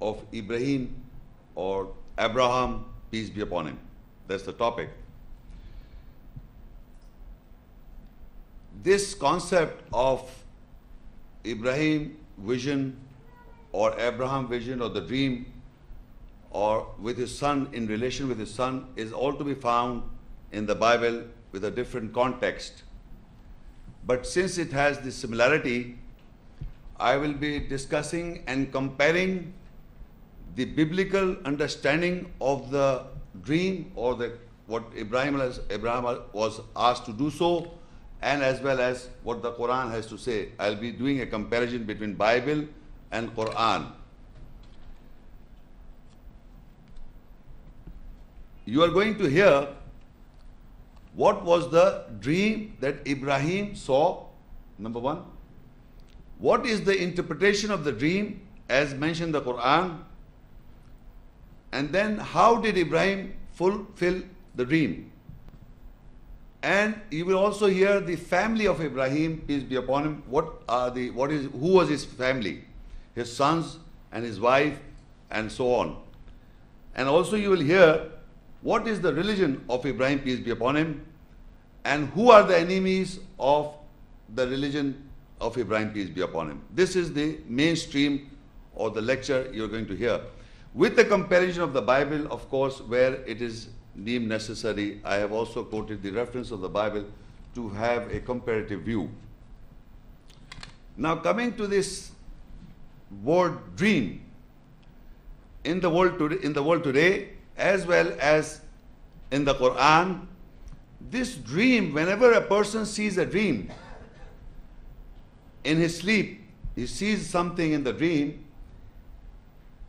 of Ibrahim or Abraham, peace be upon him. That's the topic. This concept of Ibrahim vision or Abraham vision or the dream or with his son in relation with his son is all to be found in the Bible with a different context. But since it has this similarity, I will be discussing and comparing the biblical understanding of the dream or the what Ibrahim, Abraham was asked to do so and as well as what the Quran has to say. I'll be doing a comparison between Bible and Quran. You are going to hear what was the dream that Ibrahim saw, number one. What is the interpretation of the dream as mentioned in the Quran? And then how did Ibrahim fulfill the dream? And you will also hear the family of Ibrahim, peace be upon him. What are the what is who was his family? His sons and his wife, and so on. And also you will hear what is the religion of Ibrahim, peace be upon him, and who are the enemies of the religion of Ibrahim, peace be upon him. This is the mainstream or the lecture you're going to hear. With the comparison of the Bible, of course, where it is deemed necessary, I have also quoted the reference of the Bible to have a comparative view. Now, coming to this word dream, in the world today, in the world today, as well as in the Quran, this dream, whenever a person sees a dream, in his sleep, he sees something in the dream,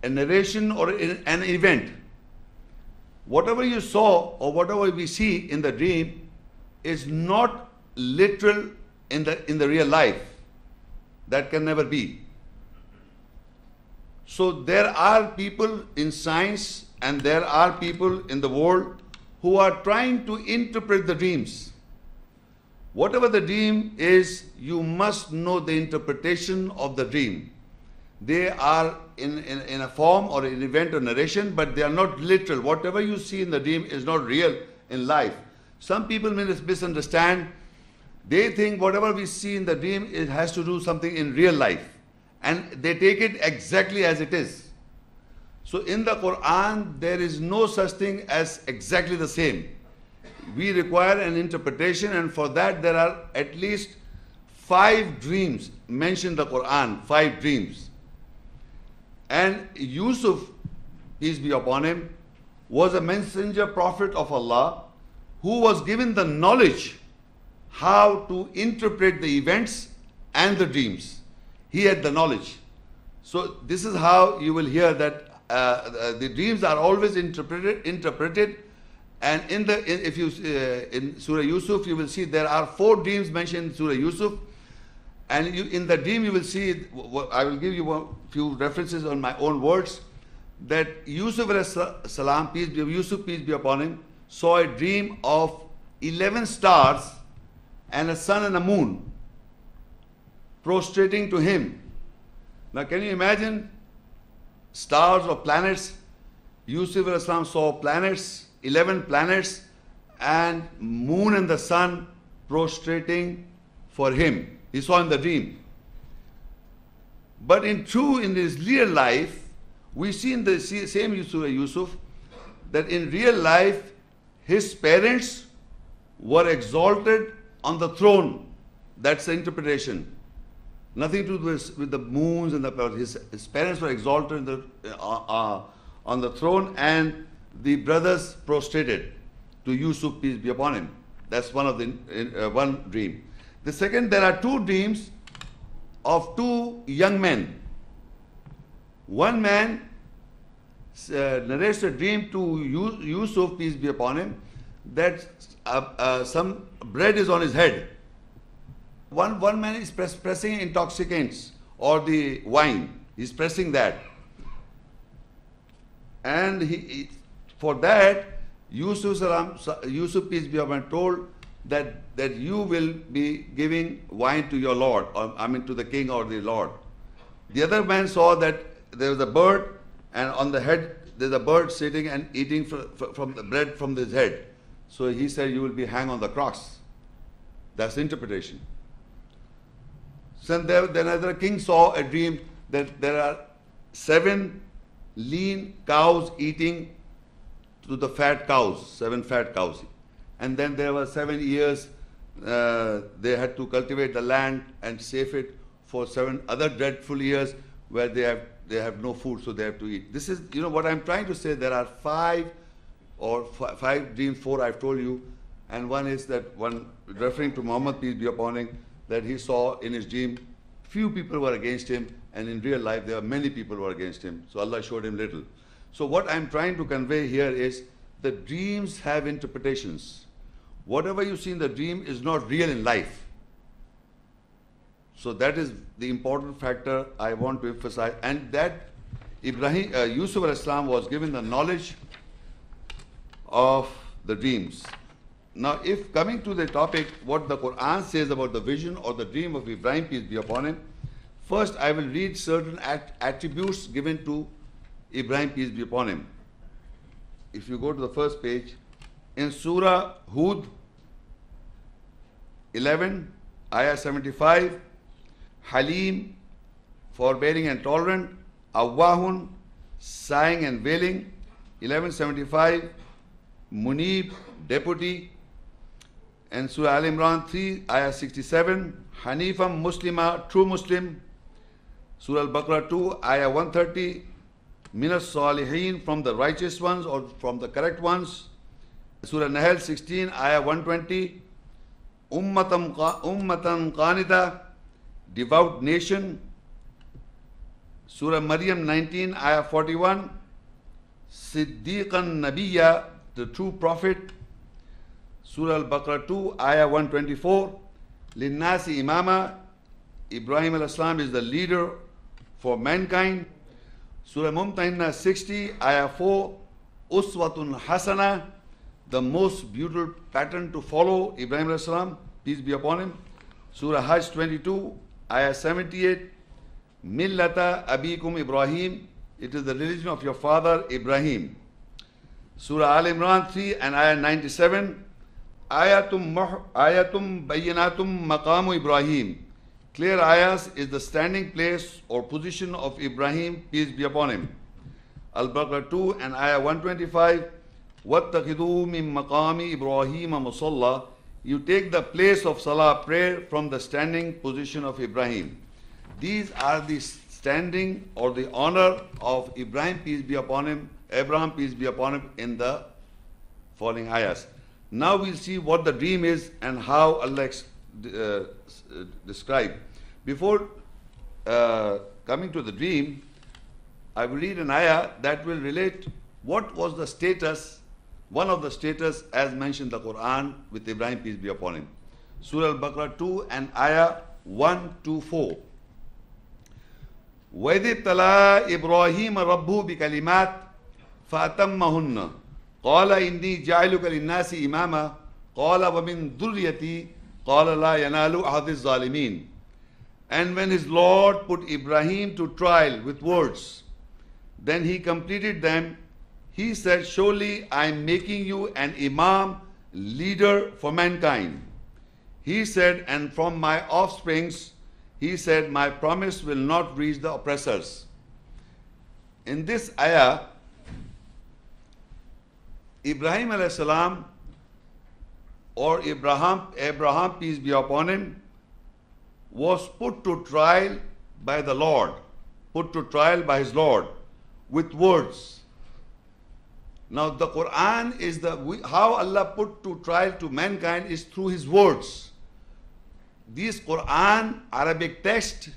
a narration or an event. Whatever you saw or whatever we see in the dream is not literal in the, in the real life. That can never be. So there are people in science and there are people in the world who are trying to interpret the dreams. Whatever the dream is, you must know the interpretation of the dream. They are in, in, in, a form or an event or narration, but they are not literal. Whatever you see in the dream is not real in life. Some people may misunderstand. They think whatever we see in the dream it has to do something in real life. And they take it exactly as it is. So in the Quran, there is no such thing as exactly the same we require an interpretation and for that there are at least five dreams mentioned in the Quran, five dreams. And Yusuf, peace be upon him, was a messenger prophet of Allah who was given the knowledge how to interpret the events and the dreams. He had the knowledge. So this is how you will hear that uh, the dreams are always interpreted, interpreted and in the in, if you uh, in Surah Yusuf, you will see there are four dreams mentioned in Surah Yusuf, and you, in the dream you will see. I will give you a few references on my own words. That Yusuf salam peace be Yusuf peace be upon him saw a dream of eleven stars and a sun and a moon prostrating to him. Now, can you imagine stars or planets? Yusuf saw planets 11 planets and moon and the sun prostrating for him. He saw in the dream. But in true, in his real life, we see in the same Yusuf, Yusuf that in real life, his parents were exalted on the throne. That's the interpretation. Nothing to do with, the moons and the his, his parents were exalted the, uh, uh, on the throne and the brothers prostrated to Yusuf, peace be upon him. That's one of the uh, one dream. The second, there are two dreams of two young men. One man uh, narrates a dream to Yusuf, peace be upon him, that uh, uh, some bread is on his head. One, one man is press, pressing intoxicants or the wine. He's pressing that. And he, for that, Yusuf, salam, Yusuf peace be upon told that, that you will be giving wine to your Lord, or I mean to the king or the Lord. The other man saw that there was a bird, and on the head there's a bird sitting and eating fr- fr- from the bread from his head. So he said, "You will be hung on the cross." That's the interpretation. So there, then another king saw a dream that there are seven lean cows eating to the fat cows, seven fat cows. And then there were seven years uh, they had to cultivate the land and save it for seven other dreadful years where they have they have no food, so they have to eat. This is you know what I'm trying to say. There are five or five dreams, four I've told you, and one is that one referring to Muhammad peace be upon him that he saw in his dream few people were against him, and in real life there were many people who were against him. So Allah showed him little. So what I'm trying to convey here is the dreams have interpretations. Whatever you see in the dream is not real in life. So that is the important factor I want to emphasize. And that Ibrahim, uh, Yusuf al-Islam was given the knowledge of the dreams. Now, if coming to the topic, what the Quran says about the vision or the dream of Ibrahim, peace be upon him, first I will read certain at- attributes given to Ibrahim, peace be upon him. If you go to the first page, in Surah Hud 11, Ayah 75, Halim, forbearing and tolerant, Awahun, sighing and wailing, 1175, Munib, deputy, and Surah Al Imran 3, Ayah 67, Hanifam Muslima, true Muslim, Surah Al Baqarah 2, Ayah 130, Minas Salihin, from the righteous ones or from the correct ones, Surah Nahl 16, Ayah 120, Ummatam, qa- ummatan Qanita, devout nation, Surah Maryam 19, Ayah 41, Siddiqan Nabiya, the true prophet, Surah Al-Baqarah 2, Ayah 124, Linnasi Imama, Ibrahim al-Islam is the leader for mankind. Surah Mumtahinna 60, Ayah 4, Uswatun Hasana, the most beautiful pattern to follow, Ibrahim al-Islam, peace be upon him. Surah Hajj 22, Ayah 78, Millata Abikum Ibrahim, it is the religion of your father Ibrahim. Surah Al Imran 3 and Ayah 97, Ayatum, mah- ayatum Bayyinatum Maqamu Ibrahim. Clear ayahs is the standing place or position of Ibrahim, peace be upon him. Al Baqarah 2 and Ayah 125, وَاتَّخِذُوا مِن مَقَامِ إِبْرَاهِيمَ مُصَلَّى You take the place of Salah prayer from the standing position of Ibrahim. These are the standing or the honor of Ibrahim, peace be upon him, Abraham, peace be upon him, in the following ayahs. Now we'll see what the dream is and how Allah ex- uh, s- uh, describe. Before uh, coming to the dream, I will read an ayah that will relate what was the status, one of the status as mentioned in the Quran with Ibrahim, peace be upon him. Surah Al-Baqarah 2 and ayah 1 to 4. وإذ ابتلى إبراهيم ربه بكلمات فأتمهن قال إني جاعلك للناس إماما قال ومن ذريتي قال لا ينال عهد الظالمين and when his Lord put Ibrahim to trial with words, then he completed them. He said, Surely I am making you an Imam, leader for mankind. He said, And from my offsprings, he said, My promise will not reach the oppressors. In this ayah, Ibrahim alayhi salam or Abraham, Abraham, peace be upon him, was put to trial by the Lord, put to trial by his Lord with words. Now the Quran is the how Allah put to trial to mankind is through his words. These Quran Arabic text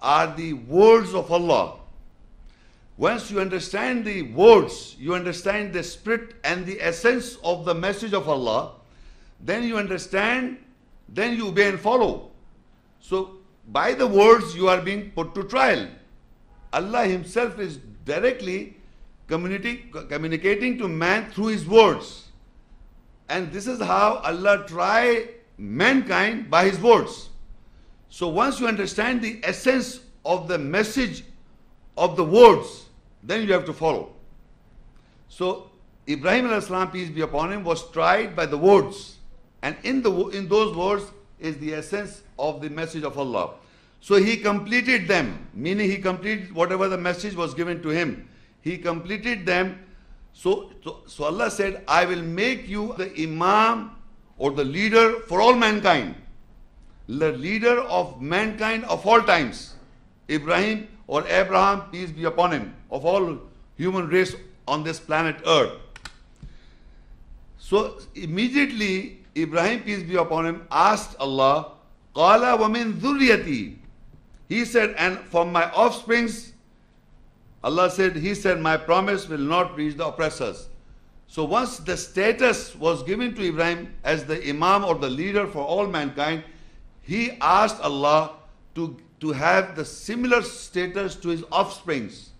are the words of Allah. Once you understand the words, you understand the spirit and the essence of the message of Allah, then you understand, then you obey and follow. So, by the words, you are being put to trial. Allah Himself is directly communicating, to man through His words. And this is how Allah try mankind by His words. So once you understand the essence of the message of the words, then you have to follow. So Ibrahim al-Islam, peace be upon him, was tried by the words. And in, the, in those words is the essence of the message of Allah. So he completed them, meaning he completed whatever the message was given to him. He completed them. So, so, so Allah said, I will make you the Imam or the leader for all mankind. The leader of mankind of all times. Ibrahim or Abraham, peace be upon him, of all human race on this planet Earth. So immediately Ibrahim, peace be upon him, asked Allah, Qala wa min. He said, and from my offsprings, Allah said, He said, my promise will not reach the oppressors. So once the status was given to Ibrahim as the Imam or the leader for all mankind, he asked Allah to, to have the similar status to his offsprings.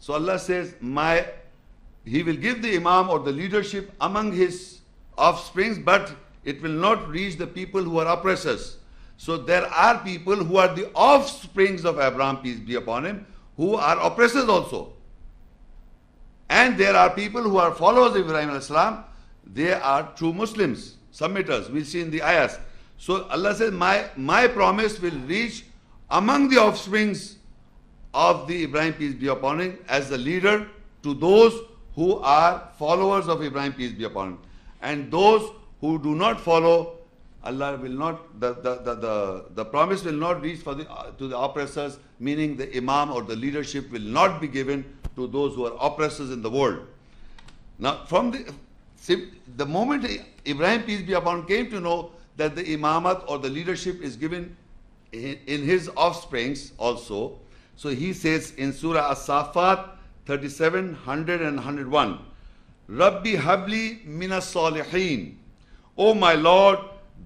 So Allah says, My he will give the Imam or the leadership among his offsprings, but it will not reach the people who are oppressors. So there are people who are the offsprings of Abraham, peace be upon him, who are oppressors also. And there are people who are followers of Ibrahim al-Islam, they are true Muslims, submitters. We'll see in the ayahs. So Allah says, my, my promise will reach among the offsprings of the Ibrahim, peace be upon him, as the leader to those who are followers of Ibrahim, peace be upon him. And those who do not follow, Allah will not, the, the, the, the, the promise will not reach for the, uh, to the oppressors, meaning the Imam or the leadership will not be given to those who are oppressors in the world. Now, from the, the moment Ibrahim, peace be upon him, came to know that the imamat or the leadership is given in, in his offsprings also, so he says in Surah As-Safat, 37, 100 and 101. Rabbi habli minas salihin. O my Lord,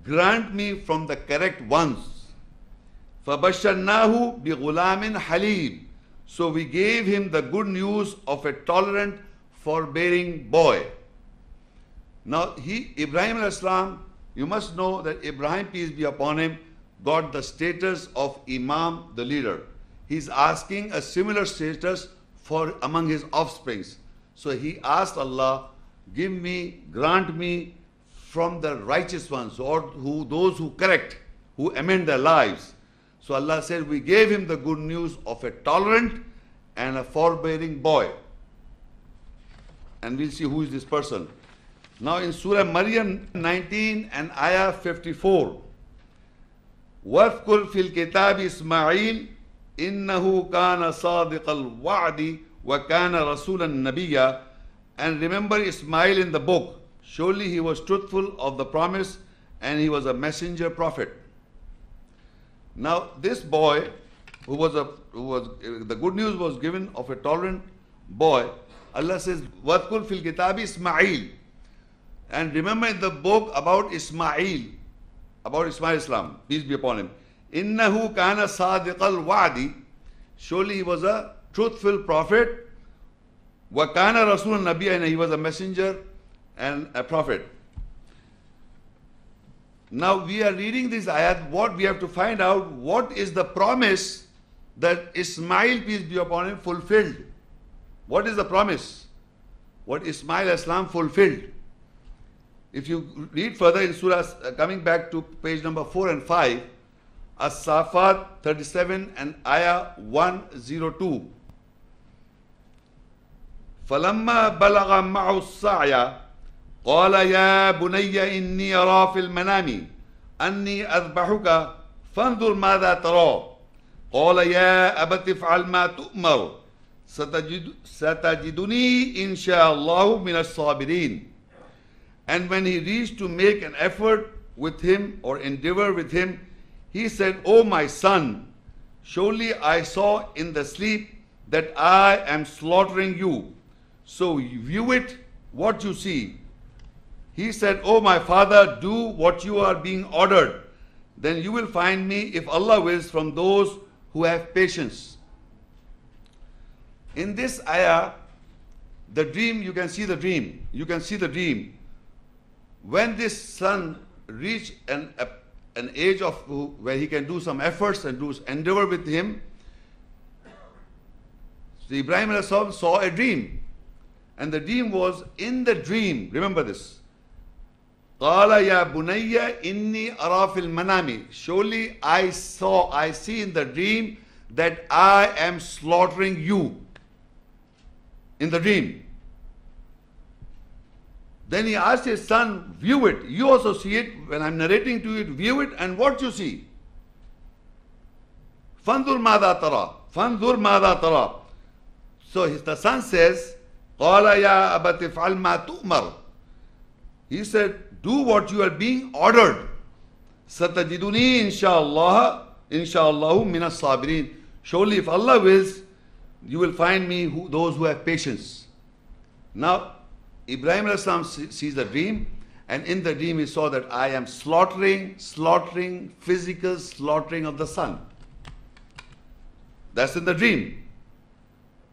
grant me from the correct ones. فَبَشَّرْنَاهُ بِغُلَامٍ حَلِيمٍ So we gave him the good news of a tolerant, forbearing boy. Now he, Ibrahim al-Islam, you must know that Ibrahim, peace be upon him, got the status of Imam, the leader. He's asking a similar status for among his offsprings. So he asked Allah, give me, grant me from the righteous ones or who those who correct, who amend their lives. So Allah said, we gave him the good news of a tolerant and a forbearing boy. And we'll see who is this person. Now in Surah Maryam 19 and Ayah 54, وَاذْكُرْ فِي الْكِتَابِ إِسْمَاعِيلِ إنه كان صادق الوعد وكان رسولا نبيا and remember Ismail in the book surely he was truthful of the promise and he was a messenger prophet. Now this boy who was a who was the good news was given of a tolerant boy. Allah says wadkul fil kitabi Ismail. And remember in the book about Ismail about Ismail Islam peace be upon him. Innahu kana sadiqal wa'di. Surely he was a truthful prophet. Wa kana rasul nabi and he was a messenger and a prophet. Now we are reading this ayat. What we have to find out what is the promise that Ismail, peace be upon him, fulfilled. What is the promise? What Ismail Islam fulfilled. If you read further in Surah, uh, coming back to page number 4 and 5, As-Safat 37 and Ayah 102. فلما بلغ معه السعي قال يا بني إني أرى في المنام أني أذبحك فانظر ماذا ترى قال يا أبت افعل ما تؤمر ستجد ستجدني إن شاء الله من الصابرين And when he reached to make an effort with him or endeavor with him, he said, O my son, surely I saw in the sleep that I am slaughtering you. So view it what you see. he said, O my father, do what you are being ordered. Then you will find me, if Allah wills, from those who have patience. In this ayah, the dream, you can see the dream. You can see the dream. When this son reached an, a an age of where he can do some efforts and do endeavor with him, So Ibrahim saw a dream. And the dream was in the dream, remember this. قال يا بني إني أرى في المنام Surely I saw, I see in the dream that I am slaughtering you. In the dream. Then he asked his son, view it. You also see it. When I'm narrating to you, view it and what you see. فانظر ماذا ترى فانظر ماذا ترى So his, the son says, قال يا أبت افعل ما تؤمر He said, do what you are being ordered. Satajiduni inshaAllah, inshaAllah, minas sabirin. Surely if Allah wills, you will find me who, those who have patience. Now, Ibrahim Rasul sees the dream and in the dream he saw that I am slaughtering, slaughtering, physical slaughtering of the son. That's in the dream.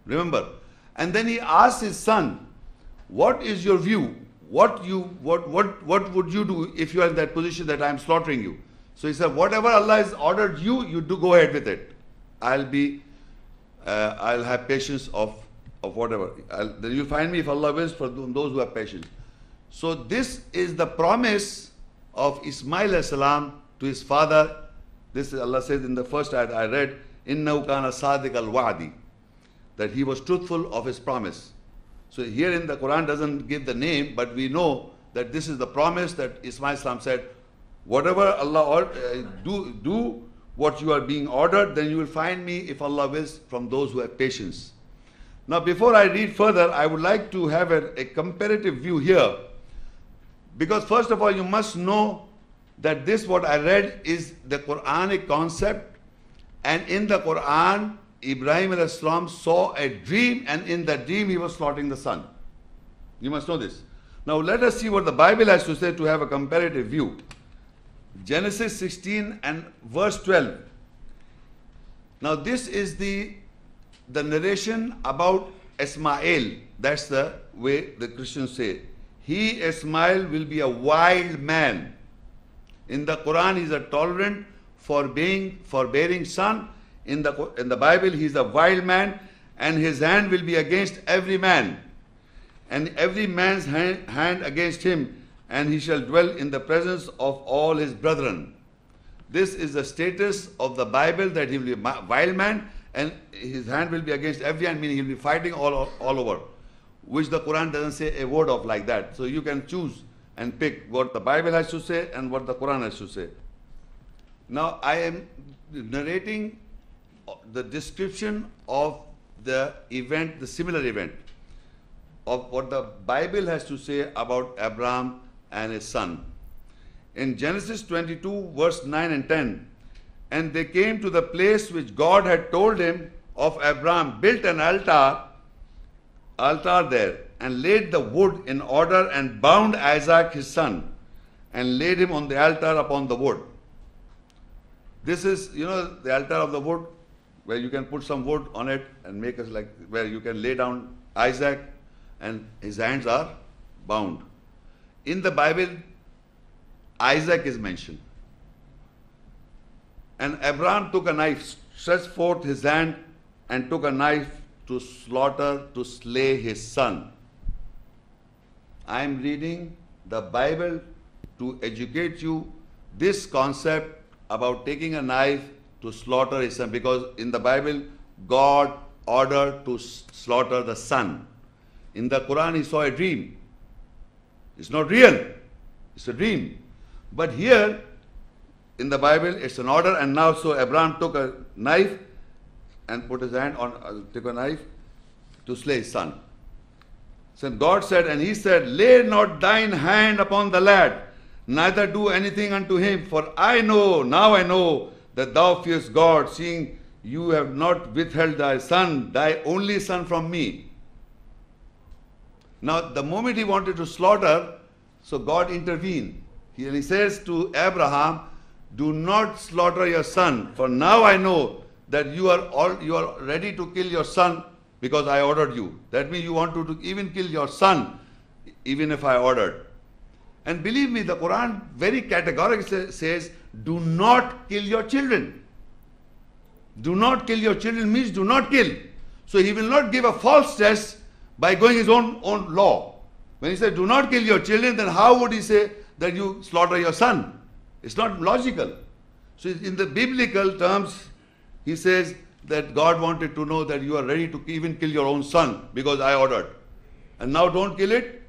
Remember. And then he asked his son, what is your view what you what what what would you do if you are in that position that I am slaughtering you? So he said, whatever Allah has ordered you, you do go ahead with it. I'll be uh, I'll have patience of of whatever. I'll, then you find me if Allah wills for those who have patience. So this is the promise of Ismail salam to his father. This Allah says in the first ayat I read, Inna kana sadiq al wadi, that he was truthful of his promise. So here in the Quran doesn't give the name, but we know that this is the promise that Ismail salam said, whatever Allah or, uh, do, do what you are being ordered, then you will find me, if Allah wills, from those who have patience. Now, before I read further, I would like to have a, a, comparative view here. Because, first of all, you must know that this, what I read, is the Quranic concept. And in the Quran, Ibrahim al-Islam saw a dream, and in that dream, he was slaughtering the son. You must know this. Now, let us see what the Bible has to say to have a comparative view. Genesis 16 and verse 12. Now, this is the the narration about Ismail, that's the way the Christians say. He, Ismail, will be a wild man. In the Quran, he's a tolerant, forbearing, forbearing son. In the, in the Bible, he's a wild man, and his hand will be against every man, and every man's hand, hand against him, and he shall dwell in the presence of all his brethren. This is the status of the Bible that he will be a wild man and his hand will be against every hand, meaning he'll be fighting all, all over, which the Quran doesn't say a word of like that. So you can choose and pick what the Bible has to say and what the Quran has to say. Now I am narrating the description of the event, the similar event, of what the Bible has to say about Abraham and his son. In Genesis 22, verse 9 and 10, and they came to the place which God had told him of Abraham, built an altar, altar there, and laid the wood in order and bound Isaac his son, and laid him on the altar upon the wood. This is, you know, the altar of the wood, where you can put some wood on it and make us like where you can lay down Isaac and his hands are bound. In the Bible, Isaac is mentioned. And Abraham took a knife, stretched forth his hand, and took a knife to slaughter, to slay his son. I am reading the Bible to educate you this concept about taking a knife to slaughter his son because in the Bible, God ordered to slaughter the son. In the Quran, he saw a dream. It's not real, it's a dream. But here, in the Bible, it's an order, and now so Abraham took a knife and put his hand on, uh, took a knife to slay his son. So God said, and he said, Lay not thine hand upon the lad, neither do anything unto him, for I know, now I know, that thou fearest God, seeing you have not withheld thy son, thy only son from me. Now, the moment he wanted to slaughter, so God intervened. He, and he says to Abraham, do not slaughter your son, for now I know that you are all you are ready to kill your son because I ordered you. That means you want to, to even kill your son, even if I ordered. And believe me, the Quran very categorically says, do not kill your children. Do not kill your children means do not kill. So he will not give a false test by going his own, own law. When he said, do not kill your children, then how would he say that you slaughter your son? It's not logical. So in the biblical terms, he says that God wanted to know that you are ready to even kill your own son because I ordered. And now don't kill it.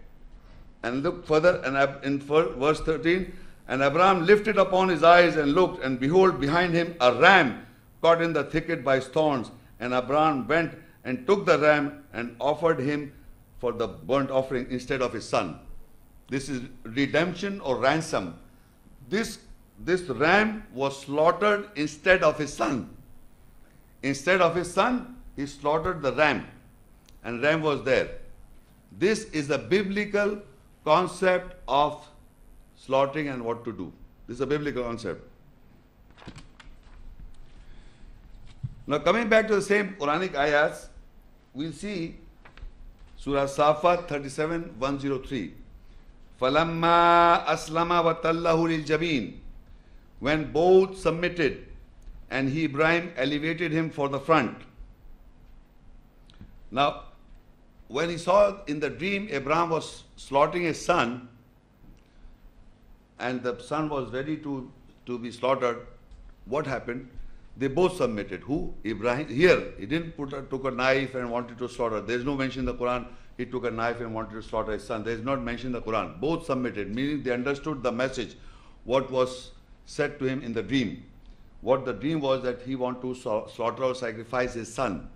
And look further, and in verse 13, and Abraham lifted upon his eyes and looked, and behold, behind him a ram caught in the thicket by thorns. And Abraham went and took the ram and offered him for the burnt offering instead of his son. This is redemption or ransom. This, this ram was slaughtered instead of his son. Instead of his son, he slaughtered the ram, and ram was there. This is the biblical concept of slaughtering and what to do. This is a biblical concept. Now coming back to the same Quranic ayahs, we'll see Surah Safat 37, 103. فَلَمَّا أَسْلَمَ وَتَلَّهُ لِلْجَبِينَ When both submitted and he, Ibrahim, elevated him for the front. Now, when he saw in the dream Abraham was slaughtering his son, and the son was ready to, to be slaughtered, what happened? They both submitted. Who? Ibrahim. Here, he didn't put a, took a knife and wanted to slaughter. There is no mention in the Quran. He took a knife and wanted to slaughter his son. There is not mention in the Quran. Both submitted, meaning they understood the message, what was said to him in the dream. What the dream was that he wanted to slaughter or sacrifice his son.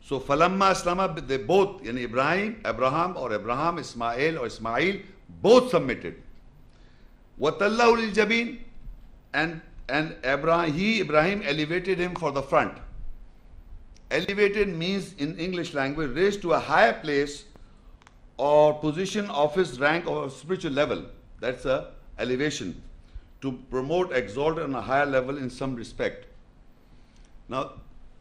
So falamma aslama, they both, in Ibrahim, Abraham or Abraham, Ismail or Ismail, both submitted. Watallahu jabin, and and Abraham, he, Ibrahim, elevated him for the front. Elevated means in English language, raised to a higher place or position, office, rank, or spiritual level. That's a elevation. To promote, exalt on a higher level in some respect. Now,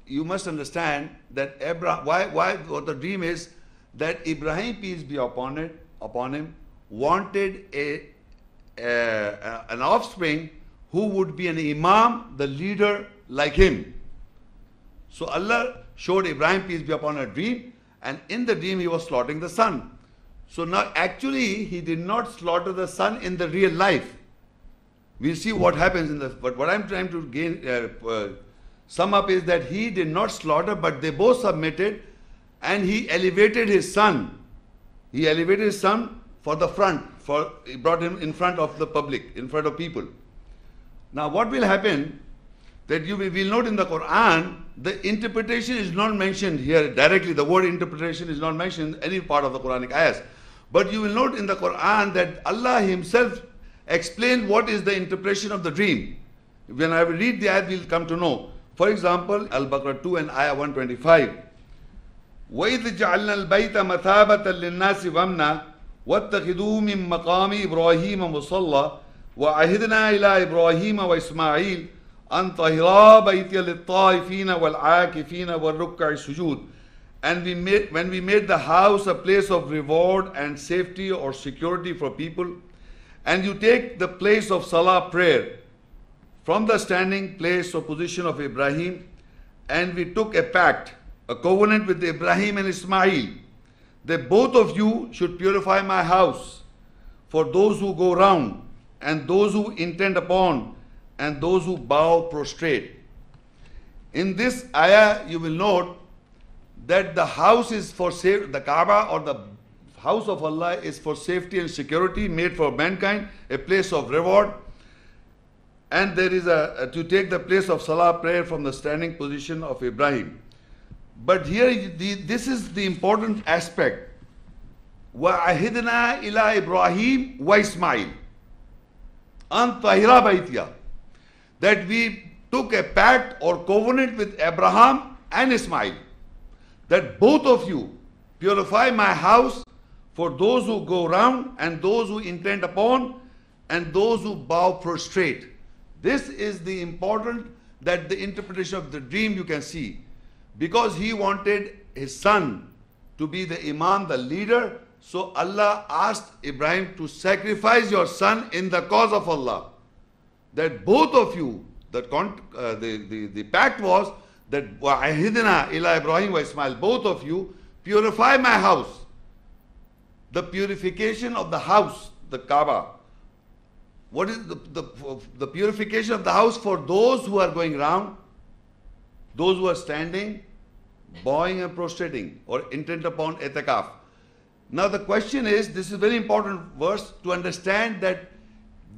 you must understand that Abraham, why, why, what the dream is, that Ibrahim, peace be upon it, upon him, wanted a, an offspring who would be an imam, the leader like him. So Allah showed Ibrahim, peace be upon a dream, and in the dream he was slaughtering the son. So now actually he did not slaughter the son in the real life. We'll see what happens in the, but what I'm trying to gain, uh, uh, sum up is that he did not slaughter, but they both submitted and he elevated his son. He elevated his son for the front, for, he brought him in front of the public, in front of people. Now what will happen that you will note in the Quran, the interpretation is not mentioned here directly. The word interpretation is not mentioned in any part of the Quranic ayahs. But you will note in the Quran that Allah Himself explained what is the interpretation of the dream. When I will read the ayat, we'll come to know. For example, Al-Baqarah 2 and Ayah 125. وَإِذْ جَعَلْنَا الْبَيْتَ مَثَابَةً لِلنَّاسِ وَأَمْنًا وَاتَّخِذُوا مِن مَّقَامِ إِبْرَاهِيمَ مُصَلَّى وعهدنا إلى إبراهيم وإسماعيل أن طهرا بيتي للطائفين والعاكفين والركع السجود and we made, when we made the house a place of reward and safety or security for people, and you take the place of salah prayer from the standing place or position of Ibrahim, and we took a pact, a covenant with Ibrahim and Ismail, that both of you should purify my house for those who go round and those who intend upon, and those who bow prostrate. In this ayah, you will note that the house is for safe, the Kaaba or the house of Allah is for safety and security, made for mankind, a place of reward. And there is a, to take the place of Salah prayer from the standing position of Ibrahim. But here, the, this is the important aspect. وَعَهِدْنَا إِلَىٰ إِبْرَاهِيمَ وَإِسْمَعِيلَ Antahira Baitya. That we took a pact or covenant with Abraham and Ismail. That both of you purify my house for those who go round and those who intend upon and those who bow prostrate. This is the important that the interpretation of the dream you can see. Because he wanted his son to be the imam, the leader, so Allah asked Ibrahim to sacrifice your son in the cause of Allah. That both of you, the, uh, the, the, the pact was that وَعَهِدْنَا ila Ibrahim wa Ismail, both of you purify my house. The purification of the house, the Kaaba. What is the, the, the purification of the house for those who are going round, Those who are standing, bowing and prostrating, or intent upon etikaf. Now the question is, this is very important verse to understand that,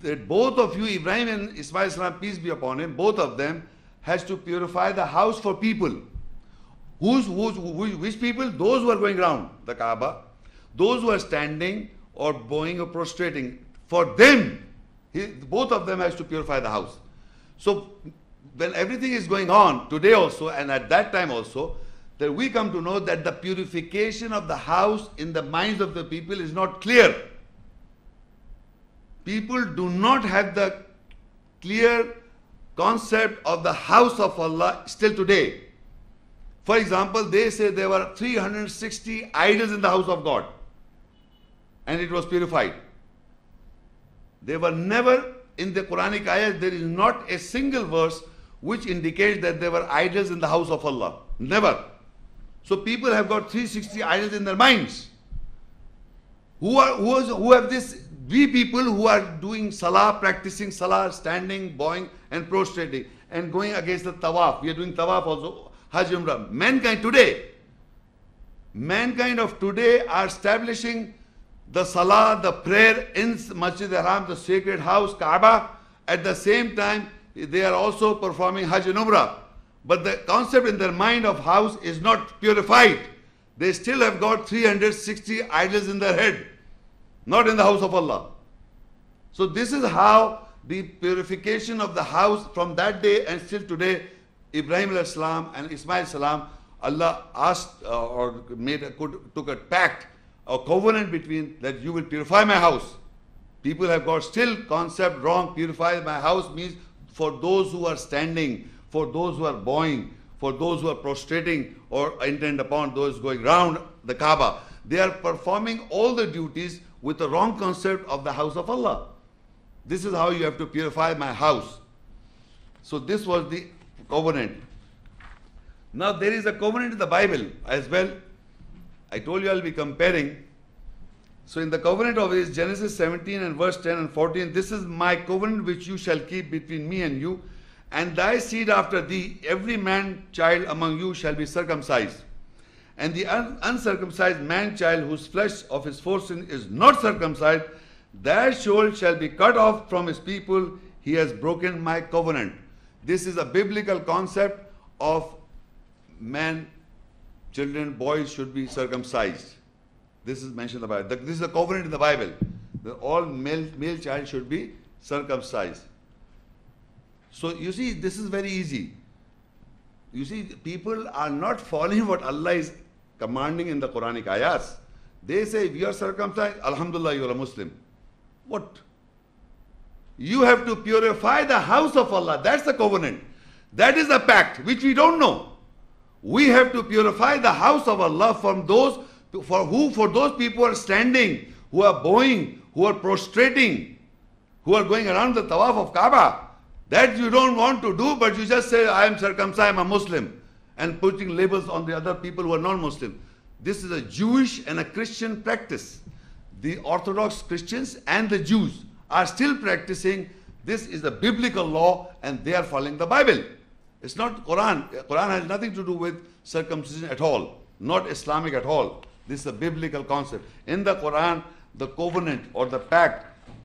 that both of you, Ibrahim and Ismail peace be upon him, both of them has to purify the house for people. Who's, who's, who, which people? Those who are going round the Kaaba, those who are standing or bowing or prostrating. For them, he, both of them has to purify the house. So when everything is going on today also and at that time also, that we come to know that the purification of the house in the minds of the people is not clear. People do not have the clear concept of the house of Allah still today. For example, they say there were 360 idols in the house of God and it was purified. They were never in the Quranic ayat, there is not a single verse which indicates that there were idols in the house of Allah. Never. So people have got 360 idols in their minds. Who are who, is, who have this? We people who are doing salah, practicing salah, standing, bowing, and prostrating, and going against the tawaf. We are doing tawaf also, Hajj Umrah. Mankind today, mankind of today are establishing the salah, the prayer in Masjid al-Haram, the sacred house, Kaaba. At the same time, they are also performing Hajj and Umrah. But the concept in their mind of house is not purified. They still have got 360 idols in their head, not in the house of Allah. So this is how the purification of the house from that day and still today, Ibrahim salam and Ismail salam, Allah asked uh, or made a, took a pact, a covenant between that you will purify my house. People have got still concept wrong. Purify my house means for those who are standing, for those who are bowing, for those who are prostrating or intent upon those going round the Kaaba. They are performing all the duties with the wrong concept of the house of Allah. This is how you have to purify my house. So this was the covenant. Now there is a covenant in the Bible as well. I told you I'll be comparing. So in the covenant of is Genesis 17 and verse 10 and 14, this is my covenant which you shall keep between me and you, and thy seed after thee, every man child among you shall be circumcised. And the un uncircumcised man child whose flesh of his foreskin is not circumcised, that soul shall be cut off from his people. He has broken my covenant. This is a biblical concept of men, children, boys should be circumcised. This is mentioned in the Bible. This is a covenant in the Bible. That all male, male child should be circumcised. So you see, this is very easy. You see, people are not following what Allah is commanding in the Quranic ayahs. They say, if you are circumcised, Alhamdulillah, you are a Muslim. What? You have to purify the house of Allah. That's the covenant. That is the pact, which we don't know. We have to purify the house of Allah from those for who for those people who are standing, who are bowing, who are prostrating, who are going around the tawaf of Kaaba. That you don't want to do, but you just say, I am circumcised, I am a Muslim, and putting labels on the other people who are non-Muslim. This is a Jewish and a Christian practice. The Orthodox Christians and the Jews are still practicing this is the biblical law and they are following the Bible. It's not Quran. Quran has nothing to do with circumcision at all, not Islamic at all. This is a biblical concept. In the Quran, the covenant or the pact